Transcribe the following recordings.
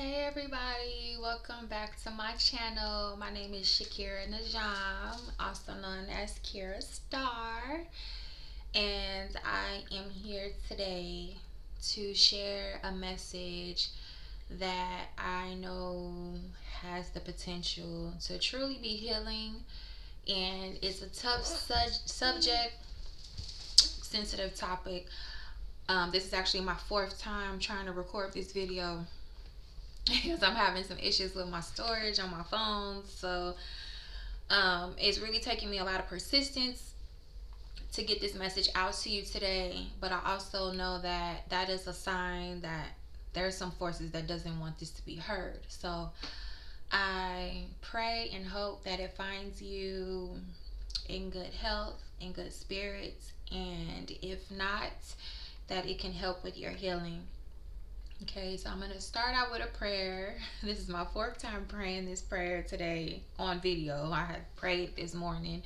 Hey everybody, welcome back to my channel. My name is Shakira Najam, also known as Kira Star. And I am here today to share a message that I know has the potential to truly be healing. And it's a tough su subject, sensitive topic. Um, this is actually my fourth time trying to record this video because I'm having some issues with my storage on my phone. So um, it's really taking me a lot of persistence to get this message out to you today. But I also know that that is a sign that there's some forces that doesn't want this to be heard. So I pray and hope that it finds you in good health, in good spirits, and if not, that it can help with your healing. Okay, so I'm going to start out with a prayer. This is my fourth time praying this prayer today on video. I had prayed this morning,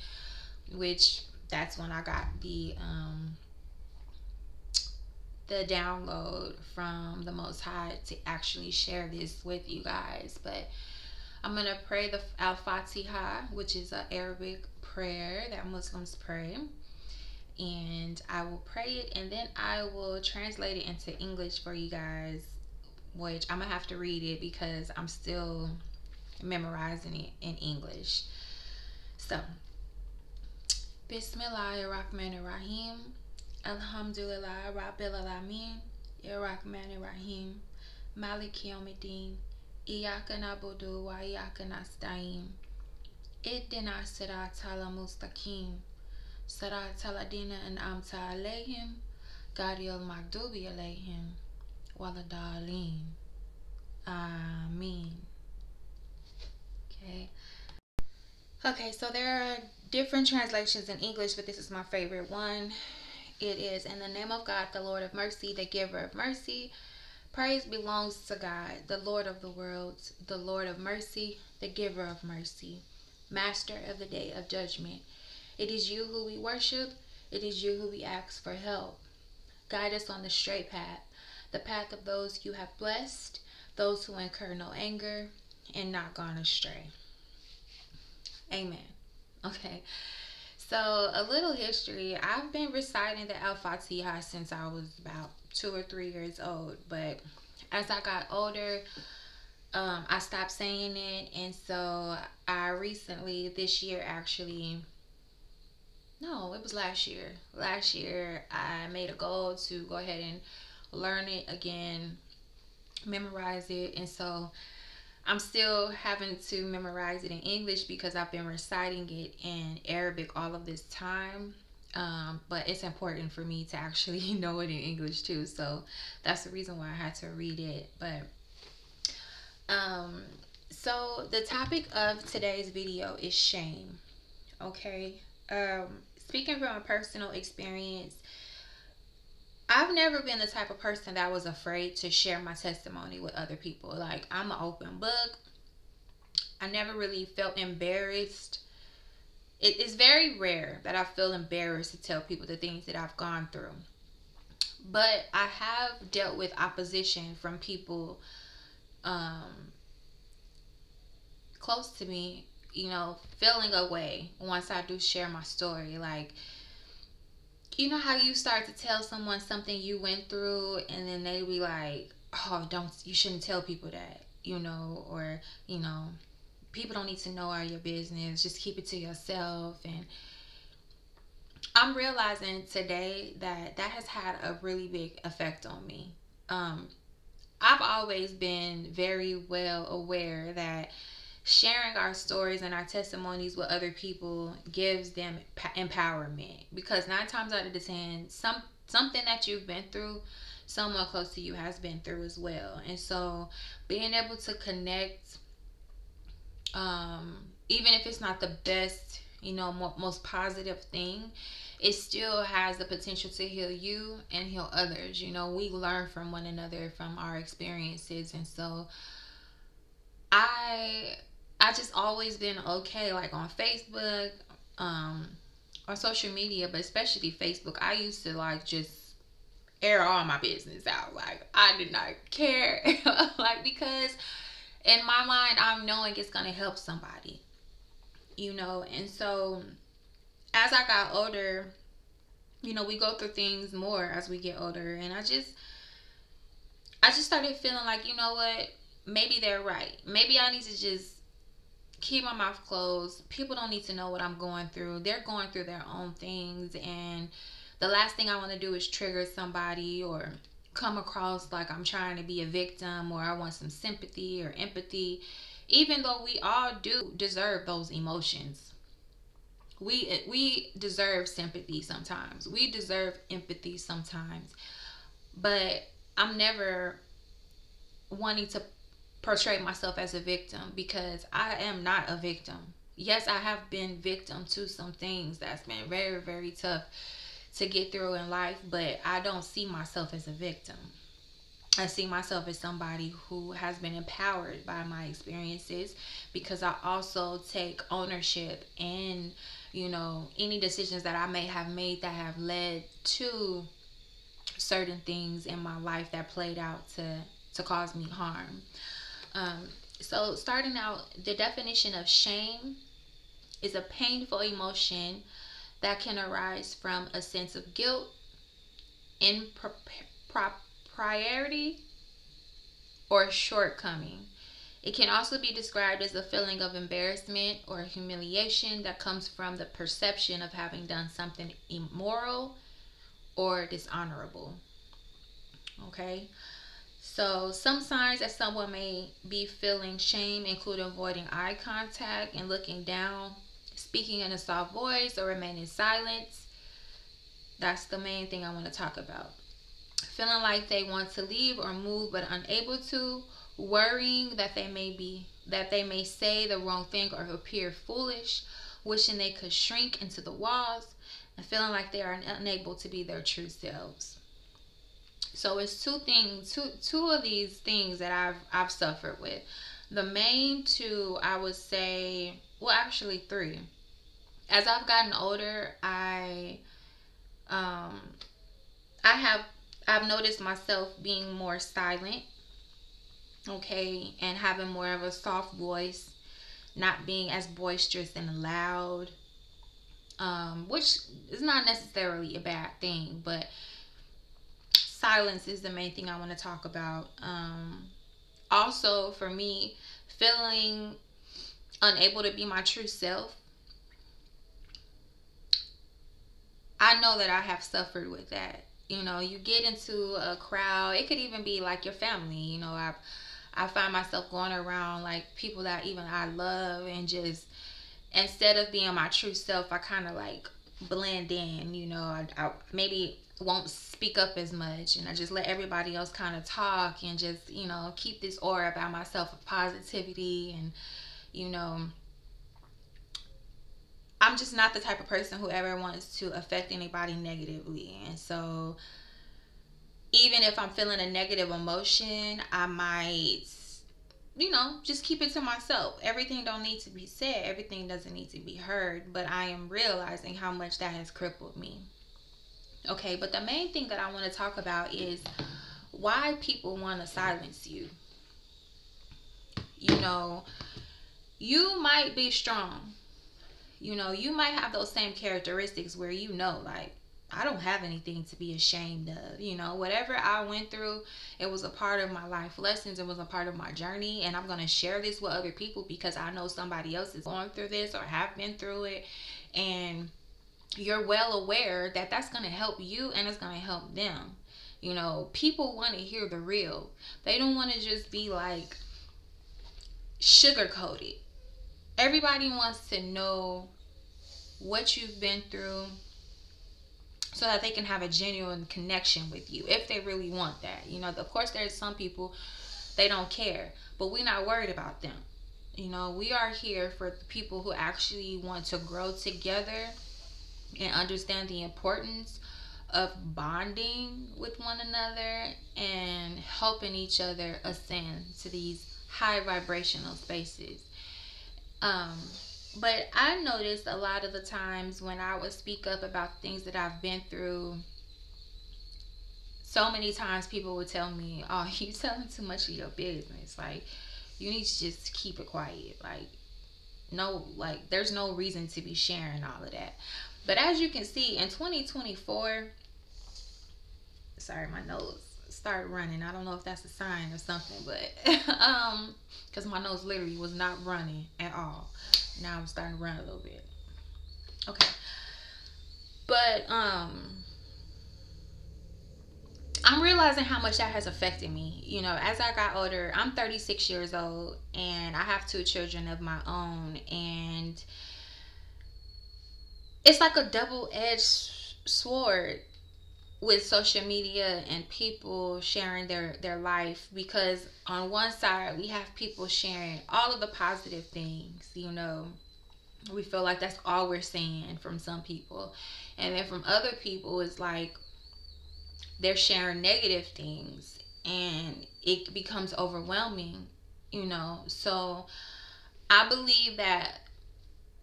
which that's when I got the um the download from the Most High to actually share this with you guys. But I'm going to pray the Al-Fatiha, which is an Arabic prayer that Muslims pray and I will pray it and then I will translate it into English for you guys which I'm gonna have to read it because I'm still memorizing it in English. So Bismillahirrahmanirrahim Alhamdulillah Rabbil Alamin Rahim. Malik Yawmiddin. Iyaka nabudu wa iyaka nasta'in. Iddina siratal mustaqim Sara Taladina and Amta Alayhim, Gadiel Magdubi Alayhim, Waladaleen. Amen. Okay. Okay, so there are different translations in English, but this is my favorite one. It is In the name of God, the Lord of mercy, the giver of mercy. Praise belongs to God, the Lord of the worlds, the Lord of mercy, the giver of mercy, master of the day of judgment it is you who we worship. It is you who we ask for help. Guide us on the straight path, the path of those you have blessed, those who incur no anger and not gone astray. Amen. Okay. So, a little history. I've been reciting the Al Fatiha since I was about two or three years old, but as I got older, um, I stopped saying it, and so I recently, this year actually, no, it was last year. Last year, I made a goal to go ahead and learn it again, memorize it, and so I'm still having to memorize it in English because I've been reciting it in Arabic all of this time. Um, but it's important for me to actually know it in English too. So that's the reason why I had to read it. But um, so the topic of today's video is shame. Okay, um, speaking from a personal experience, I've never been the type of person that was afraid to share my testimony with other people. Like, I'm an open book. I never really felt embarrassed. It is very rare that I feel embarrassed to tell people the things that I've gone through. But I have dealt with opposition from people um, close to me you know, feeling away once I do share my story. Like, you know how you start to tell someone something you went through, and then they be like, "Oh, don't you shouldn't tell people that," you know, or you know, people don't need to know all your business. Just keep it to yourself. And I'm realizing today that that has had a really big effect on me. Um, I've always been very well aware that sharing our stories and our testimonies with other people gives them empowerment. Because nine times out of the ten some something that you've been through someone close to you has been through as well. And so being able to connect um even if it's not the best you know most positive thing it still has the potential to heal you and heal others. You know we learn from one another from our experiences. And so i I just always been okay, like on Facebook, um, or social media, but especially Facebook. I used to like just air all my business out. Like I did not care like because in my mind, I'm knowing it's to help somebody, you know. And so as I got older, you know, we go through things more as we get older. And I just, I just started feeling like, you know what? Maybe they're right. Maybe I need to just keep my mouth closed. People don't need to know what I'm going through. They're going through their own things. And the last thing I want to do is trigger somebody or come across like I'm trying to be a victim or I want some sympathy or empathy, even though we all do deserve those emotions. We we deserve sympathy sometimes. We deserve empathy sometimes. But I'm never wanting to portray myself as a victim because I am not a victim. Yes, I have been victim to some things that's been very very tough to get through in life, but I don't see myself as a victim. I see myself as somebody who has been empowered by my experiences because I also take ownership in, you know, any decisions that I may have made that have led to certain things in my life that played out to to cause me harm. Um, so starting out, the definition of shame is a painful emotion that can arise from a sense of guilt, impropriety, or shortcoming. It can also be described as a feeling of embarrassment or humiliation that comes from the perception of having done something immoral or dishonorable. Okay? So, some signs that someone may be feeling shame include avoiding eye contact and looking down speaking in a soft voice or remaining silent. That's the main thing I want to talk about. Feeling like they want to leave or move but unable to, worrying that they may be that they may say the wrong thing or appear foolish, wishing they could shrink into the walls, and feeling like they are unable to be their true selves. So it's two things, two two of these things that I've I've suffered with. The main two I would say, well actually three as I've gotten older, I um I have I've noticed myself being more silent, okay, and having more of a soft voice, not being as boisterous and loud. Um, which is not necessarily a bad thing, but silence is the main thing I want to talk about. Um, also, for me, feeling unable to be my true self I know that I have suffered with that. You know, you get into a crowd. It could even be like your family. You know, I I find myself going around like people that even I love and just instead of being my true self, I kind of like blend in. You know, I, I maybe won't speak up as much and I just let everybody else kind of talk and just, you know, keep this aura about myself of positivity and, you know, I'm just not the type of person who ever wants to affect anybody negatively. And so even if I'm feeling a negative emotion, I might you know, just keep it to myself. Everything don't need to be said. Everything doesn't need to be heard, but I am realizing how much that has crippled me. Okay, but the main thing that I want to talk about is why people want to silence you. You know, you might be strong you know, you might have those same characteristics where you know, like, I don't have anything to be ashamed of. You know, whatever I went through, it was a part of my life lessons. It was a part of my journey. And I'm going to share this with other people because I know somebody else is going through this or have been through it. And you're well aware that that's going to help you and it's going to help them. You know, people want to hear the real, they don't want to just be like sugar coated. Everybody wants to know what you've been through so that they can have a genuine connection with you if they really want that. You know, of course, there's some people they don't care, but we're not worried about them. You know, we are here for the people who actually want to grow together and understand the importance of bonding with one another and helping each other ascend to these high vibrational spaces. Um, but I noticed a lot of the times when I would speak up about things that I've been through, so many times people would tell me, "Oh, you're telling too much of your business. Like, you need to just keep it quiet. Like, no, like, there's no reason to be sharing all of that." But as you can see, in 2024, sorry, my nose started running. I don't know if that's a sign or something, but um, because my nose literally was not running at all. Now I'm starting to run a little bit. Okay, but um I'm realizing how much that has affected me. You know, as I got older, I'm 36 years old and I have two children of my own. And it's like a double edged sword with social media and people sharing their their life because on one side we have people sharing all of the positive things you know we feel like that's all we're seeing from some people and then from other people it's like they're sharing negative things and it becomes overwhelming, you know. So I believe that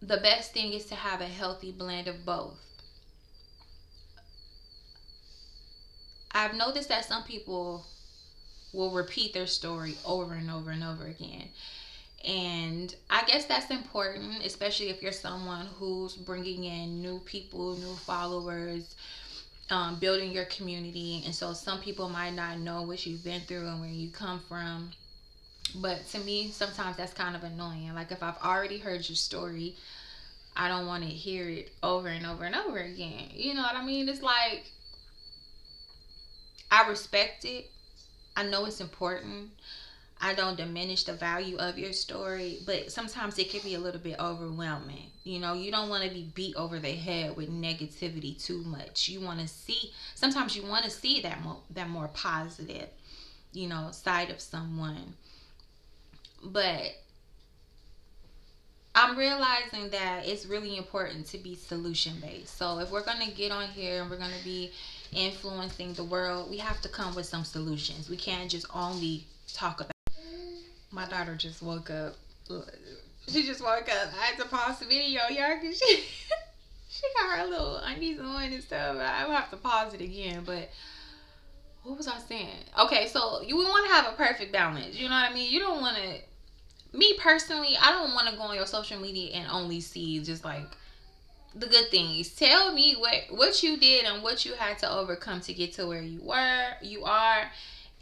the best thing is to have a healthy blend of both. I've noticed that some people will repeat their story over and over and over again. And I guess that's important, especially if you're someone who's bringing in new people, new followers, um, building your community. And so some people might not know what you've been through and where you come from. But to me, sometimes that's kind of annoying. Like if I've already heard your story, I don't want to hear it over and over and over again. You know what I mean? It's like I respect it. I know it's important. I don't diminish the value of your story, but sometimes it can be a little bit overwhelming. You know, you don't want to be beat over the head with negativity too much. You want to see sometimes you want to see that more that more positive, you know, side of someone. But I'm realizing that it's really important to be solution based. So if we're going to get on here and we're going to be influencing the world, we have to come with some solutions. We can't just only talk about my daughter just woke up. She just woke up. I had to pause the video, y'all, cause she she got her little undies on and stuff. I have to pause it again, but what was I saying? Okay, so you want to have a perfect balance. You know what I mean? You don't want to. Me personally, I don't want to go on your social media and only see just like the good things. Tell me what what you did and what you had to overcome to get to where you were, you are,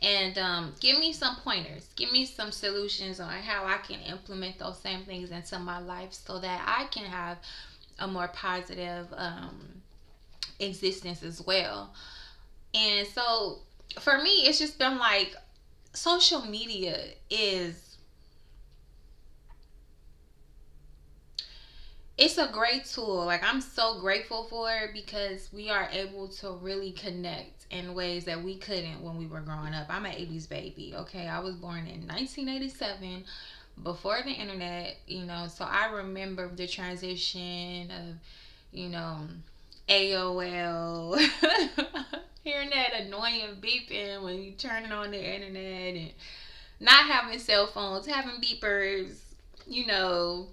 and um, give me some pointers give me some solutions on how i can implement those same things into my life so that i can have a more positive um, existence as well and so for me it's just been like social media is it's a great tool like i'm so grateful for it because we are able to really connect in ways that we couldn't when we were growing up. I'm an 80s baby, okay? I was born in 1987 before the internet, you know, so I remember the transition of, you know, AOL, hearing that annoying beeping when you turn on the internet and not having cell phones, having beepers, you know,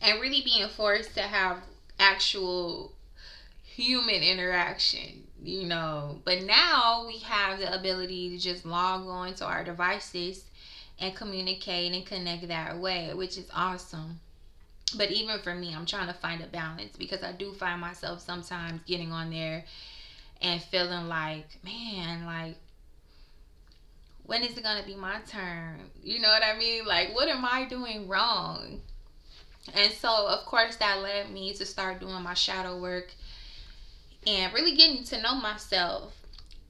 and really being forced to have actual human interaction you know. But now we have the ability to just log on to our devices and communicate and connect that way, which is awesome. But even for me, I'm trying to find a balance because I do find myself sometimes getting on there and feeling like, man, like, when is it going to be my turn? You know what I mean? Like, what am I doing wrong? And so, of course, that led me to start doing my shadow work and really getting to know myself.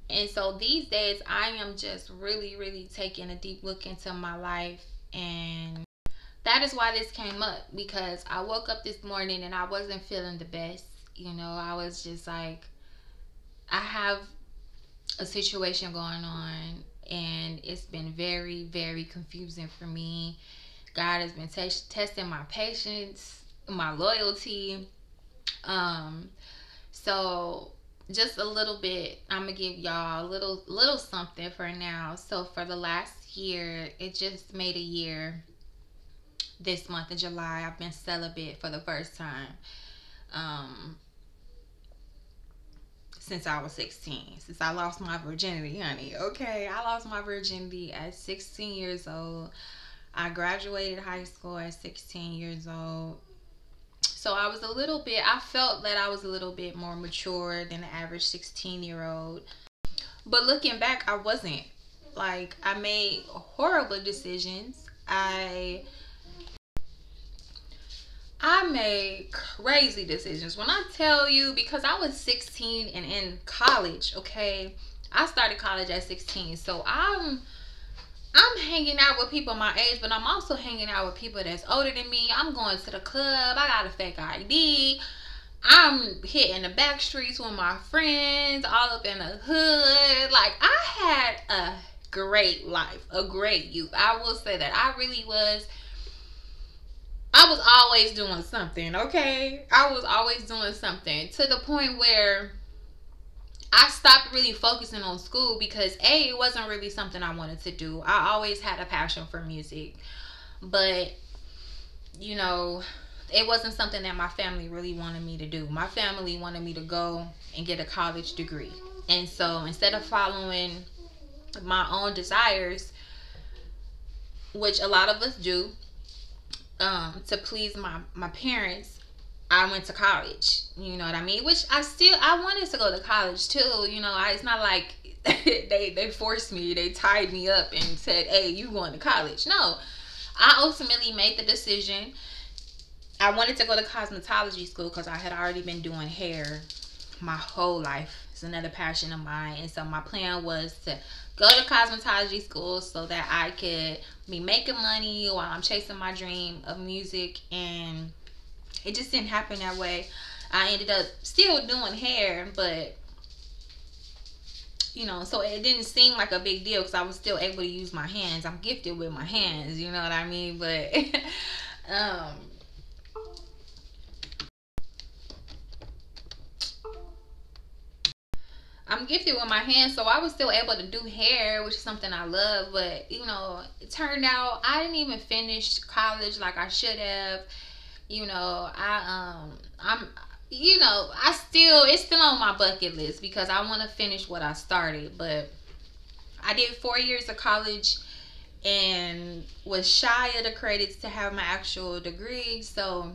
And so these days, I am just really, really taking a deep look into my life. And that is why this came up because I woke up this morning and I wasn't feeling the best. You know, I was just like, I have a situation going on and it's been very, very confusing for me. God has been t- testing my patience, my loyalty. Um, so just a little bit, I'm gonna give y'all a little little something for now. So for the last year, it just made a year this month in July. I've been celibate for the first time. Um since I was 16, since I lost my virginity, honey. Okay, I lost my virginity at 16 years old. I graduated high school at 16 years old. So I was a little bit, I felt that I was a little bit more mature than the average 16 year old. But looking back, I wasn't. Like, I made horrible decisions. I I made crazy decisions. When I tell you, because I was 16 and in college, okay, I started college at 16. So I'm I'm hanging out with people my age, but I'm also hanging out with people that's older than me. I'm going to the club. I got a fake ID. I'm hitting the back streets with my friends, all up in the hood. Like I had a great life, a great youth. I will say that I really was I was always doing something, okay? I was always doing something to the point where I stopped really focusing on school because A, it wasn't really something I wanted to do. I always had a passion for music, but you know, it wasn't something that my family really wanted me to do. My family wanted me to go and get a college degree. And so instead of following my own desires, which a lot of us do, um, to please my my parents, I went to college. You know what I mean? Which I still I wanted to go to college too. You know, I, it's not like they they forced me. They tied me up and said, "Hey, you going to college?" No, I ultimately made the decision. I wanted to go to cosmetology school because I had already been doing hair my whole life. It's another passion of mine, and so my plan was to go to cosmetology school so that I could be making money while I'm chasing my dream of music and it just didn't happen that way. I ended up still doing hair, but you know, so it didn't seem like a big deal because I was still able to use my hands. I'm gifted with my hands, you know what I mean? But um I'm gifted with my hands, so I was still able to do hair, which is something I love. But you know, it turned out I didn't even finish college like I should have. You know, I um, I'm, you know, I still it's still on my bucket list because I want to finish what I started. But I did four years of college and was shy of the credits to have my actual degree, so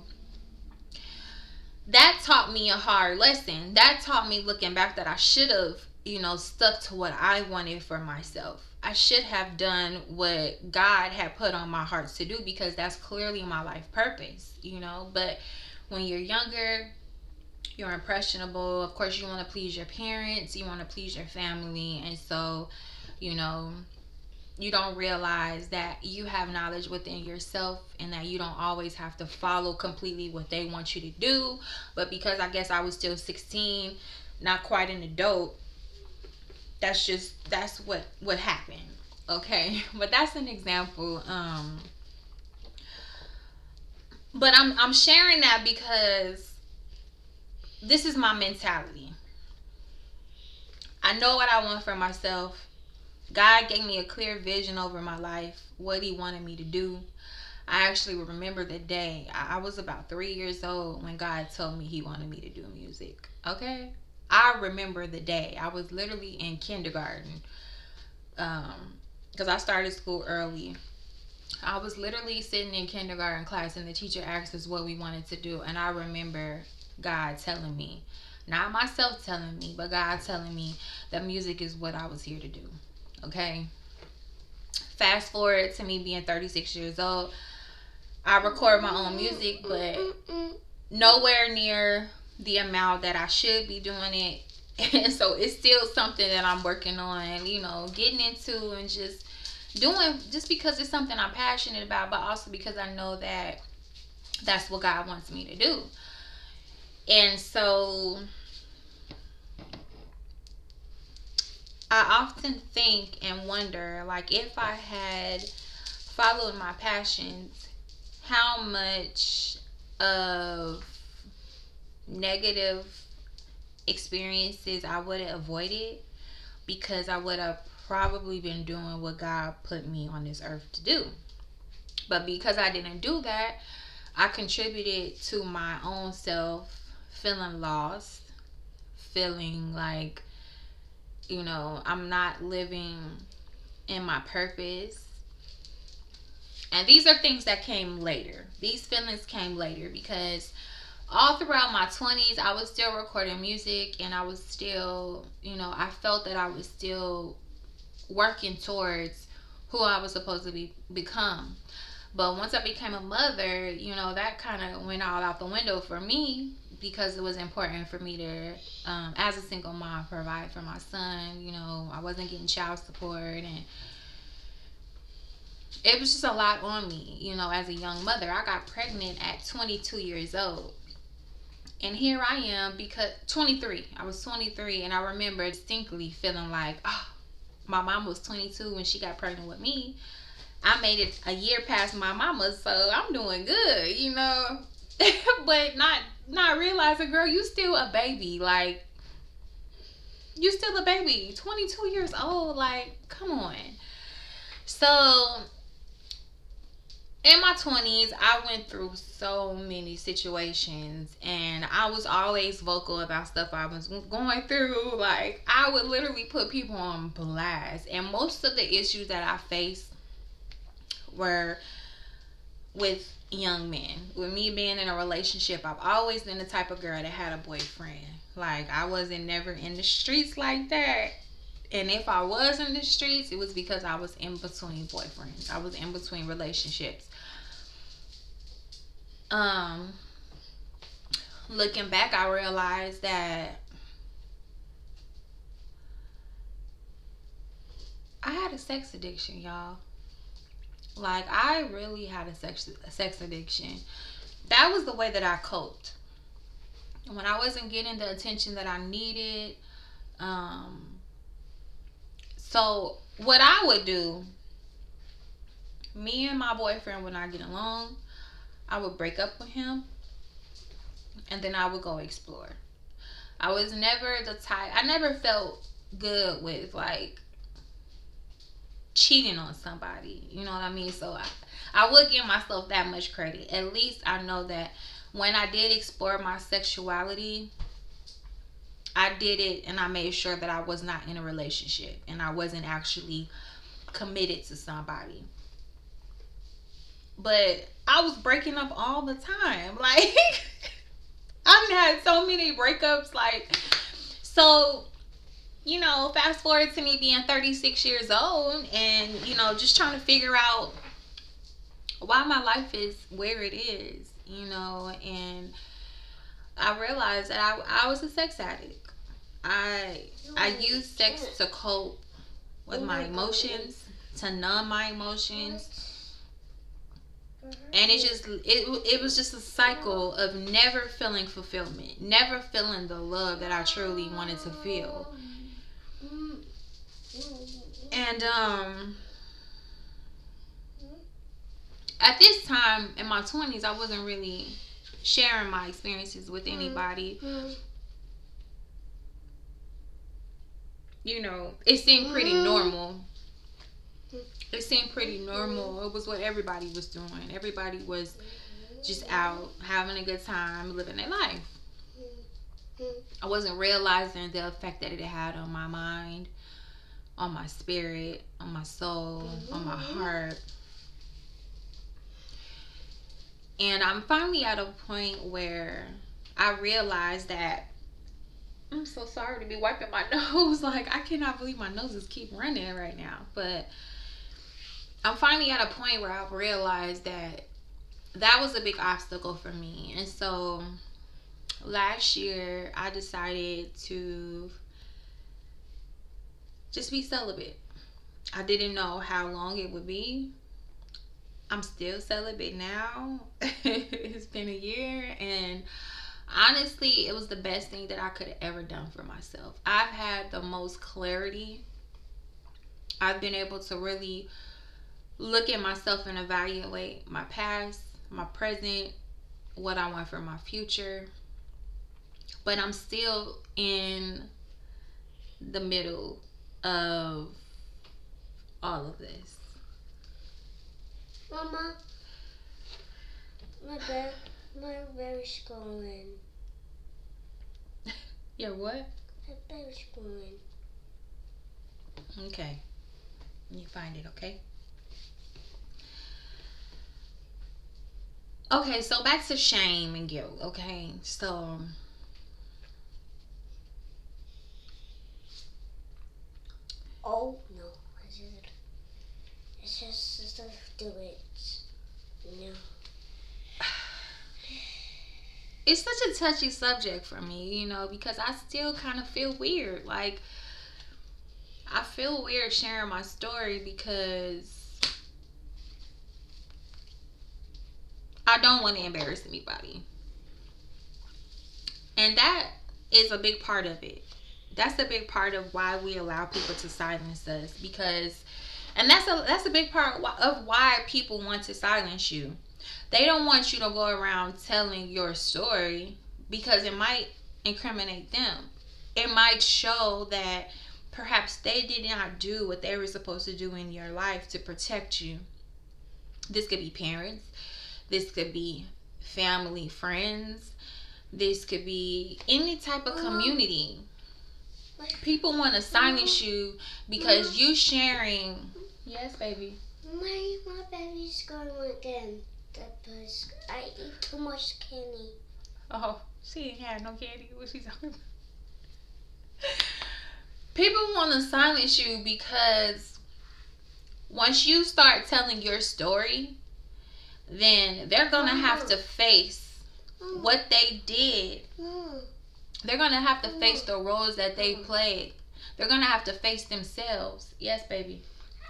that taught me a hard lesson. That taught me looking back that I should have, you know, stuck to what I wanted for myself. I should have done what God had put on my heart to do because that's clearly my life purpose, you know. But when you're younger, you're impressionable. Of course, you want to please your parents, you want to please your family, and so, you know, you don't realize that you have knowledge within yourself and that you don't always have to follow completely what they want you to do. But because I guess I was still 16, not quite an adult, that's just that's what what happened. Okay? But that's an example um but I'm I'm sharing that because this is my mentality. I know what I want for myself God gave me a clear vision over my life, what He wanted me to do. I actually remember the day. I was about three years old when God told me He wanted me to do music. Okay? I remember the day. I was literally in kindergarten. Um, because I started school early. I was literally sitting in kindergarten class and the teacher asked us what we wanted to do. And I remember God telling me, not myself telling me, but God telling me that music is what I was here to do okay fast forward to me being 36 years old i record my own music but nowhere near the amount that i should be doing it. And so it's still something that i'm working on you know getting into and just doing just because it's something i'm passionate about but also because i know that that's what god wants me to do. And so I often think and wonder like if I had followed my passions, how much of negative experiences I would have avoided because I would have probably been doing what God put me on this earth to do. But because I didn't do that, I contributed to my own self feeling lost, feeling like, you know, I'm not living in my purpose. And these are things that came later. These feelings came later because all throughout my 20s, I was still recording music and I was still, you know, I felt that I was still working towards who I was supposed to be become. But once I became a mother, you know, that kind of went all out the window for me because it was important for me to, um, as a single mom, provide for my son. You know, I wasn't getting child support and it was just a lot on me, you know, as a young mother. I got pregnant at 22 years old. And here I am because 23. I was 23 and I remember distinctly feeling like, oh, my mom was 22 when she got pregnant with me. I made it a year past my mama, so I'm doing good, you know. but not not realizing, girl, you still a baby. Like you still a baby. 22 years old. Like, come on. So in my 20s, I went through so many situations and I was always vocal about stuff I was going through. Like, I would literally put people on blast. And most of the issues that I faced were with young men. With me being in a relationship, I've always been the type of girl that had a boyfriend. Like, I wasn't never in the streets like that. And if I was in the streets, it was because I was in between boyfriends. I was in between relationships um looking back i realized that i had a sex addiction y'all. Like i really had a sex a sex addiction. That was the way that i coped. When i wasn't getting the attention that i needed um so what i would do me and my boyfriend would not get along I would break up with him and then I would go explore. I was never the type, I never felt good with like cheating on somebody. You know what I mean? So I, I would give myself that much credit. At least I know that when I did explore my sexuality, I did it and I made sure that I was not in a relationship and I wasn't actually committed to somebody but I was breaking up all the time. Like I've had so many breakups. Like so, you know, fast forward to me being 36 years old, and you know, just trying to figure out why my life is where it is. You know, and I realized that I, I was a sex addict. I I used sex to cope with my emotions, to numb my emotions and it just it, it was just a cycle of never feeling fulfillment never feeling the love that i truly wanted to feel. And um at this time in my 20s i wasn't really sharing my experiences with anybody. You know it seemed pretty normal it seemed pretty normal. It was what everybody was doing. Everybody was just out having a good time, living their life. I wasn't realizing the effect that it had on my mind, on my spirit, on my soul, on my mm-hmm. heart. And I'm finally at a point where I realized that I'm so sorry to be wiping my nose. Like, I cannot believe my noses keep running right now. But I'm finally at a point where I've realized that that was a big obstacle for me. And so last year I decided to just be celibate. I didn't know how long it would be. I'm still celibate now. it's been a year and honestly, it was the best thing that I could have ever done for myself. I've had the most clarity. I've been able to really look at myself and evaluate my past, my present, what I want for my future. But I'm still in the middle of all of this. Mama, my bed, my very swollen. Yeah, what? The baby's born. Okay. You find it, okay? Okay, so back to shame and guilt, okay? So Oh no, it's just, it's just stuff do it. No. it's such a touchy subject for me, you know, because I still kind of feel weird. Like, I feel weird sharing my story because I don't want to embarrass anybody. And that is a big part of it. That's a big part of why we allow people to silence us because and that's a that's a big part of why people want to silence you. They don't want you to go around telling your story because it might incriminate them. It might show that perhaps they did not do what they were supposed to do in your life to protect you. This could be parents, this could be family, friends, this could be any type of uh-huh. community. People want to uh-huh. silence you because uh-huh. you sharing. Yes, baby. My my baby's going again. Because I eat too much candy. Oh, she ain't had no candy. What she talking about? People want to silence you because once you start telling your story, then they're gonna have to face what they did. They're gonna have to face the roles that they played. They're gonna have to face themselves. Yes, baby.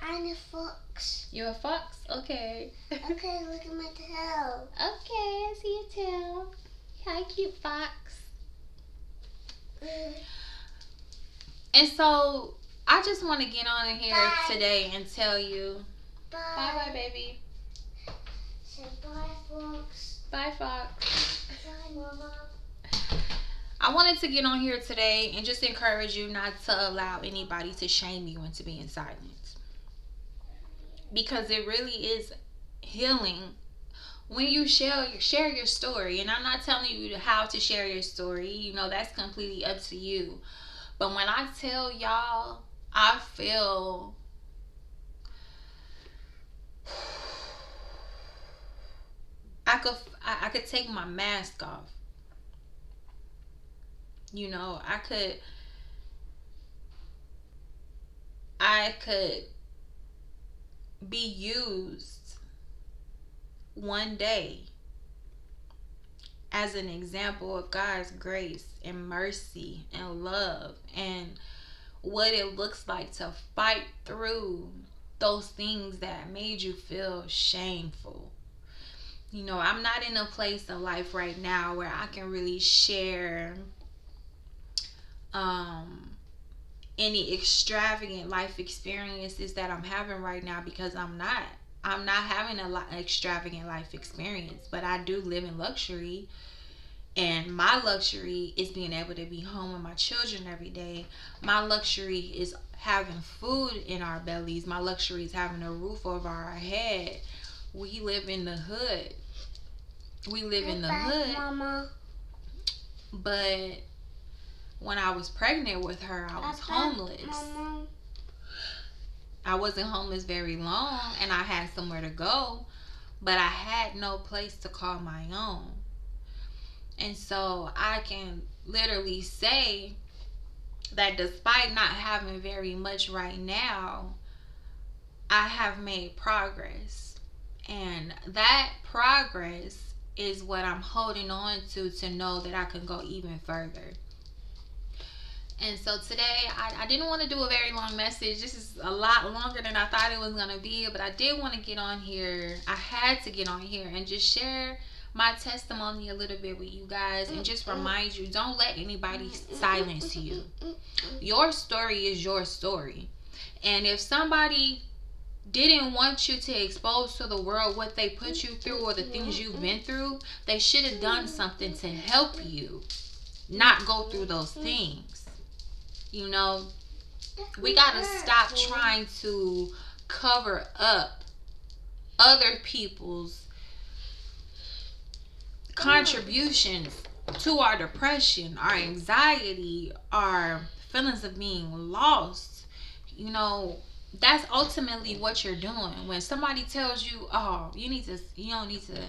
I'm a fox. You're a fox? Okay. okay, look at my tail. Okay, I see your tail. Hi, cute fox. And so I just want to get on in here Bye. today and tell you bye. bye bye baby. Say bye, fox. Bye fox. Bye, mama. I wanted to get on here today and just encourage you not to allow anybody to shame you into being silent. Because it really is healing when you share share your story. And I'm not telling you how to share your story. You know, that's completely up to you. But when I tell y'all, I feel I could I, I could take my mask off. You know, I could I could be used one day as an example of God's grace and mercy and love and what it looks like to fight through those things that made you feel shameful. You know, I'm not in a place of life right now where I can really share um any extravagant life experiences that I'm having right now because I'm not. I'm not having a lot extravagant life experience, but I do live in luxury. And my luxury is being able to be home with my children every day. My luxury is having food in our bellies. My luxury is having a roof over our head. We live in the hood. We live in the hood. mama. But when I was pregnant with her, I was homeless. Mama. I wasn't homeless very long and I had somewhere to go, but I had no place to call my own. And so I can literally say that despite not having very much right now, I have made progress. And that progress is what I'm holding on to to know that I can go even further. And so today, I, I didn't want to do a very long message. This is a lot longer than I thought it was going to be, but I did want to get on here. I had to get on here and just share my testimony a little bit with you guys and just remind you don't let anybody silence you. Your story is your story. And if somebody didn't want you to expose to the world what they put you through or the things you've been through, they should have done something to help you not go through those things. You know, we got to stop trying to cover up other people's contributions to our depression, our anxiety, our feelings of being lost, you know, that's ultimately what you're doing. When somebody tells you, "Oh, you need to, you don't need to,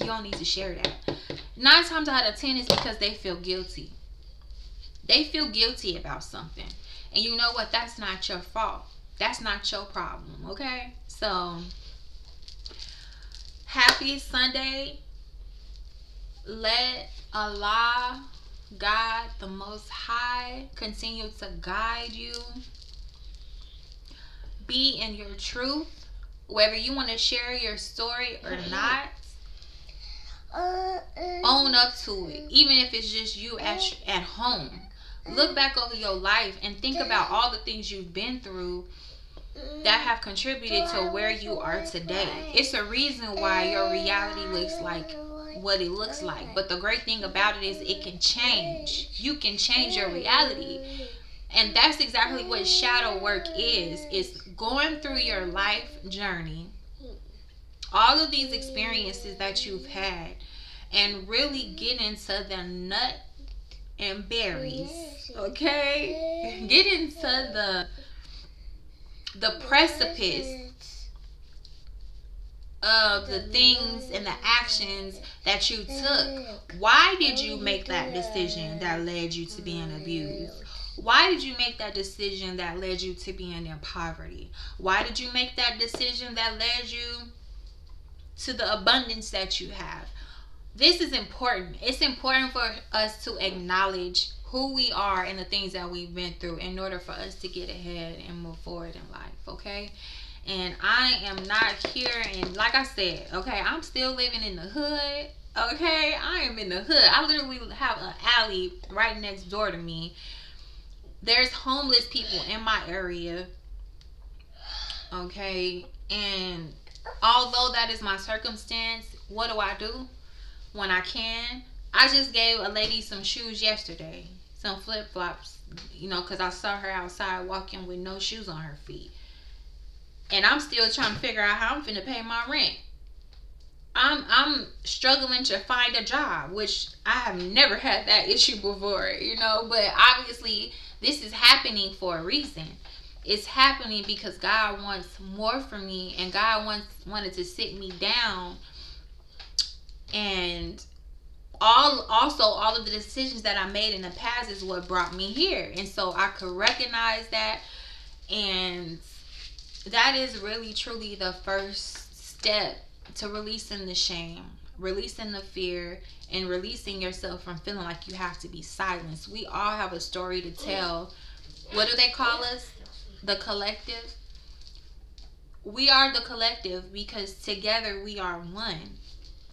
you don't need to share that," nine times out of ten is because they feel guilty. They feel guilty about something, and you know what? That's not your fault. That's not your problem. Okay, so happy Sunday. Let Allah, God, the Most High, continue to guide you be in your truth, whether you want to share your story or not. Own up to it, even if it's just you at at home. Look back over your life and think about all the things you've been through that have contributed to where you are today. It's a reason why your reality looks like what it looks like. But the great thing about it is it can change. You can change your reality. And that's exactly what shadow work is. It's going through your life journey, all of these experiences that you've had, and really get into the nut and berries. Okay? Get into the the precipice of the things and the actions that you took. Why did you make that decision that led you to being abused? Why did you make that decision that led you to being in poverty? Why did you make that decision that led you to the abundance that you have? This is important. It's important for us to acknowledge who we are and the things that we've been through in order for us to get ahead and move forward in life, okay? And I am not here and like I said, okay, I'm still living in the hood. Okay, I am in the hood. I literally have an alley right next door to me there's homeless people in my area. Okay. And although that is my circumstance, what do I do when I can? I just gave a lady some shoes yesterday, some flip flops, you know, because I saw her outside walking with no shoes on her feet. And I'm still trying to figure out how I'm finna pay my rent. I'm I'm struggling to find a job, which I have never had that issue before, you know, but obviously this is happening for a reason. It's happening because God wants more for me and God wants wanted to sit me down and all also all of the decisions that I made in the past is what brought me here. And so I could recognize that and that is really truly the first step to releasing the shame, releasing the fear, and releasing yourself from feeling like you have to be silenced. We all have a story to tell. What do they call us? The collective. We are the collective because together we are one.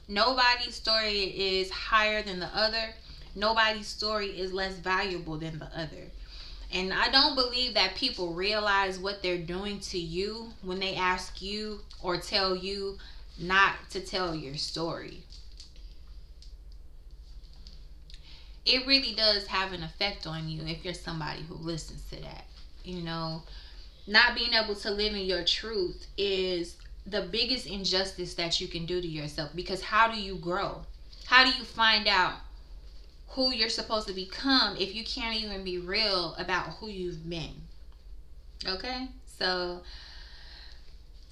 Nobody's story is higher than the other. Nobody's story is less valuable than the other. And I don't believe that people realize what they're doing to you when they ask you or tell you not to tell your story. it really does have an effect on you if you're somebody who listens to that. You know, not being able to live in your truth is the biggest injustice that you can do to yourself because how do you grow? How do you find out who you're supposed to become if you can't even be real about who you've been? Okay? So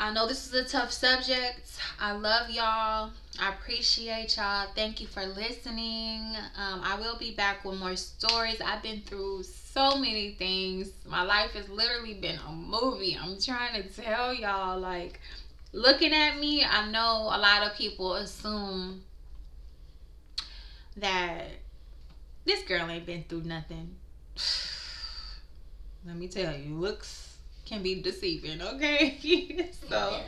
I know this is a tough subject. I love y'all. I appreciate y'all. Thank you for listening. Um, I will be back with more stories. I've been through so many things. My life has literally been a movie. I'm trying to tell y'all, like, looking at me, I know a lot of people assume that this girl ain't been through nothing. Let me tell you, looks can be deceiving, okay? so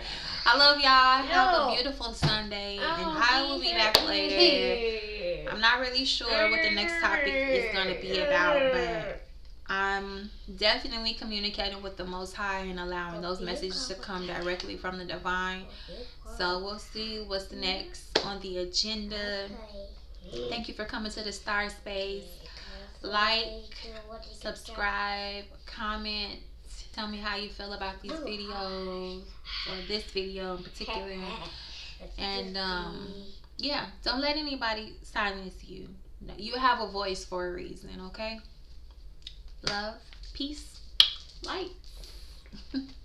I love y'all. Have a beautiful Sunday. And I will be back later. I'm not really sure what the next topic is gonna be about, but I'm definitely communicating with the Most High and allowing those messages to come directly from the divine. So we'll see what's next on the agenda. Thank you for coming to the Star Space. Like, subscribe, comment, Tell me how you feel about these videos or this video in particular. And um, yeah, don't let anybody silence you. No, you have a voice for a reason, okay? Love, peace, light.